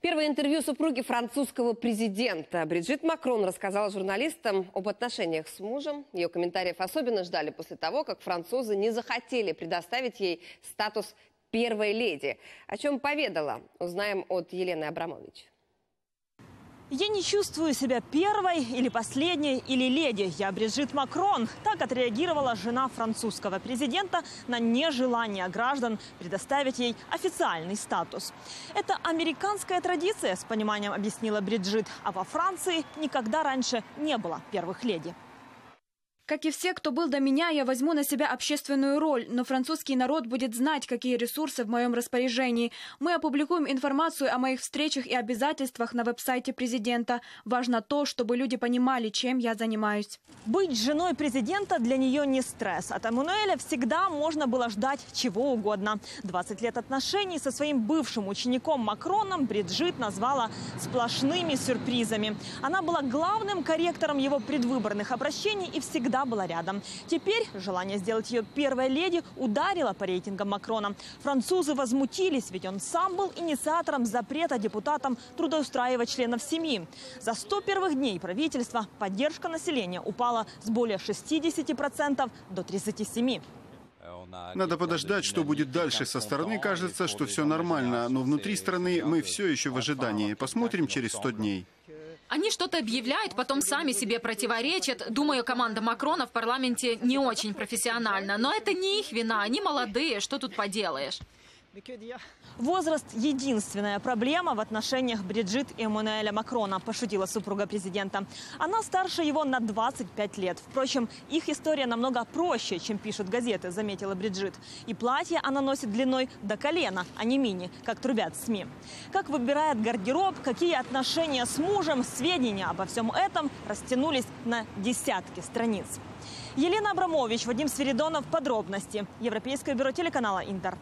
Первое интервью супруги французского президента. Бриджит Макрон рассказала журналистам об отношениях с мужем. Ее комментариев особенно ждали после того, как французы не захотели предоставить ей статус первой леди. О чем поведала, узнаем от Елены Абрамович. Я не чувствую себя первой или последней или леди. Я Брижит Макрон. Так отреагировала жена французского президента на нежелание граждан предоставить ей официальный статус. Это американская традиция, с пониманием объяснила Бриджит. А во Франции никогда раньше не было первых леди. Как и все, кто был до меня, я возьму на себя общественную роль, но французский народ будет знать, какие ресурсы в моем распоряжении. Мы опубликуем информацию о моих встречах и обязательствах на веб-сайте президента. Важно то, чтобы люди понимали, чем я занимаюсь. Быть женой президента для нее не стресс. От Эммануэля всегда можно было ждать чего угодно. 20 лет отношений со своим бывшим учеником Макроном Бриджит назвала сплошными сюрпризами. Она была главным корректором его предвыборных обращений и всегда всегда была рядом. Теперь желание сделать ее первой леди ударило по рейтингам Макрона. Французы возмутились, ведь он сам был инициатором запрета депутатам трудоустраивать членов семьи. За 100 первых дней правительства поддержка населения упала с более 60% до 37%. Надо подождать, что будет дальше. Со стороны кажется, что все нормально, но внутри страны мы все еще в ожидании. Посмотрим через 100 дней. Они что-то объявляют, потом сами себе противоречат. Думаю, команда Макрона в парламенте не очень профессиональна. Но это не их вина, они молодые, что тут поделаешь? Возраст – единственная проблема в отношениях Бриджит и Эммануэля Макрона, пошутила супруга президента. Она старше его на 25 лет. Впрочем, их история намного проще, чем пишут газеты, заметила Бриджит. И платье она носит длиной до колена, а не мини, как трубят СМИ. Как выбирает гардероб, какие отношения с мужем, сведения обо всем этом растянулись на десятки страниц. Елена Абрамович, Вадим Свиридонов. Подробности. Европейское бюро телеканала «Интер».